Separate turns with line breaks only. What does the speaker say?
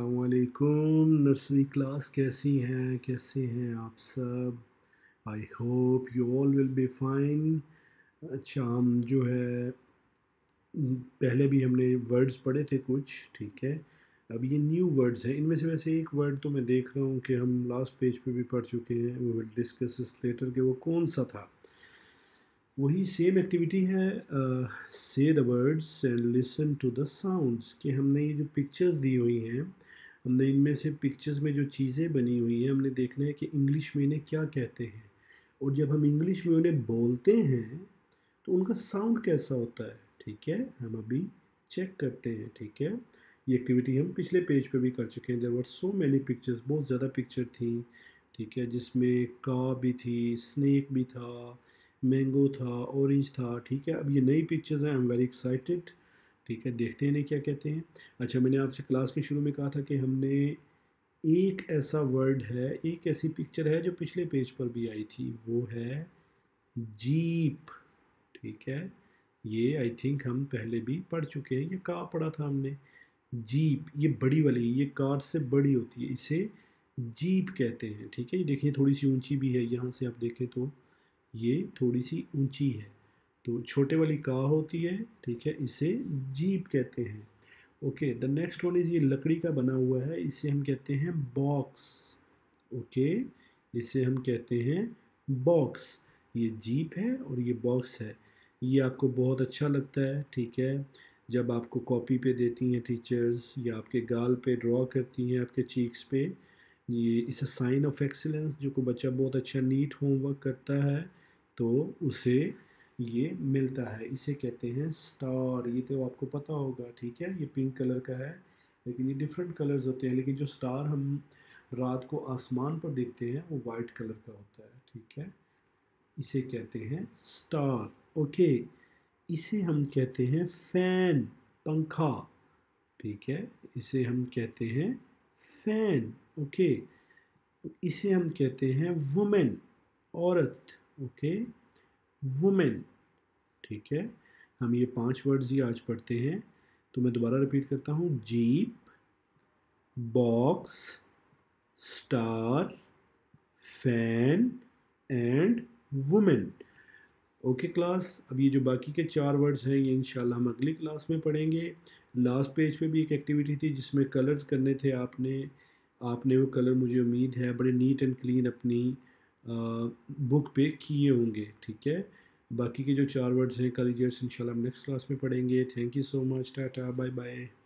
वालेकुम nursery class कैसी हैं? कैसे हैं आप सब? I hope you all will be fine अच्छा हम जो है, पहले भी हमने वर्ड्स पढ़े थे कुछ, ठीक है? अब ये न्यू वर्ड्स हैं। इनमें से वैसे एक वर्ड तो मैं देख रहा हूँ कि हम लास्ट पेज पे भी पढ़ चुके हैं। वो डिस्कस लेटर के वो कौन सा था। वही सेम एक्टिविटी है say the words and listen to the sounds कि हमने ये जो पिक्चर्स दी हुई हैं, हमने इनमें से पिक्चर्स में जो चीज़ें बनी हुई हैं, हमने देखना है कि इंग्लिश में इन्हें क्या कहते हैं। और जब हम इंग्लिश में उन्हें बोलते हैं तो उनका साउंड कैसा होता है? ठीक है, हम अभी चेक करते हैं, ठीक है? ये एक्टिविटी हम पिछले पेज पे भी कर चुके हैं। देर वर सो मैनी पिक्चर्स बहुत ज़्यादा पिक्चर थी, ठीक है, जिसमें का भी थी स्नैक भी था मैंगो था ऑरेंज था, ठीक है? अब ये नई पिक्चर्स हैं आई एम वेरी एक्साइटेड ठीक है? देखते हैं क्या कहते हैं। अच्छा मैंने आपसे क्लास के शुरू में कहा था कि हमने एक ऐसा वर्ड है, एक ऐसी पिक्चर है जो पिछले पेज पर भी आई थी, वो है जीप ठीक है? ये आई थिंक हम पहले भी पढ़ चुके हैं, ये कहा पढ़ा था हमने। जीप ये बड़ी वाली, ये कार से बड़ी होती है, इसे जीप कहते हैं, ठीक है? ये देखिए, थोड़ी सी ऊँची भी है, यहाँ से आप देखें तो। ये थोड़ी सी ऊँची है। तो छोटे वाली का होती है, ठीक है, इसे जीप कहते हैं। Okay, the next one is ये लकड़ी का बना हुआ है, इसे हम कहते हैं बॉक्स। ओके, इसे हम कहते हैं बॉक्स। ये जीप है और ये बॉक्स है। ये आपको बहुत अच्छा लगता है, ठीक है। जब आपको कॉपी पे देती हैं टीचर्स या आपके गाल पे ड्रॉ करती हैं आपके चीक्स पे, ये इस साइन ऑफ़ एक्सीलेंस जो को बच्चा बहुत अच्छा नीट होमवर्क करता है तो उसे ये मिलता है। इसे कहते हैं स्टार ये तो आपको पता होगा, ठीक है? ये पिंक कलर का है, लेकिन ये डिफरेंट कलर्स होते हैं, लेकिन जो स्टार हम रात को आसमान पर देखते हैं, वो वाइट कलर का होता है, ठीक है? इसे कहते हैं स्टार ओके इसे हम कहते हैं फ़ैन पंखा, ठीक है? इसे हम कहते हैं फ़ैन ओके इसे हम कहते हैं वुमेन औरत ओके, वुमेन, ठीक है। हम ये पाँच वर्ड्स ही आज पढ़ते हैं तो मैं दोबारा रिपीट करता हूँ। Jeep, box, star, fan and women. Okay class, अब ये जो बाकी के चार वर्ड्स हैं, ये इंशाल्लाह हम अगली क्लास में पढ़ेंगे। लास्ट पेज पे भी एक एक्टिविटी थी जिसमें कलर्स करने थे आपने। आपने वो कलर मुझे उम्मीद है, बड़े नीट एंड क्लीन अपनी बुक पे किए होंगे, ठीक है? बाकी के जो चार वर्ड्स हैं कॉलेजर्स इंशाल्लाह नेक्स्ट क्लास में पढ़ेंगे। Thank you so much Tata bye bye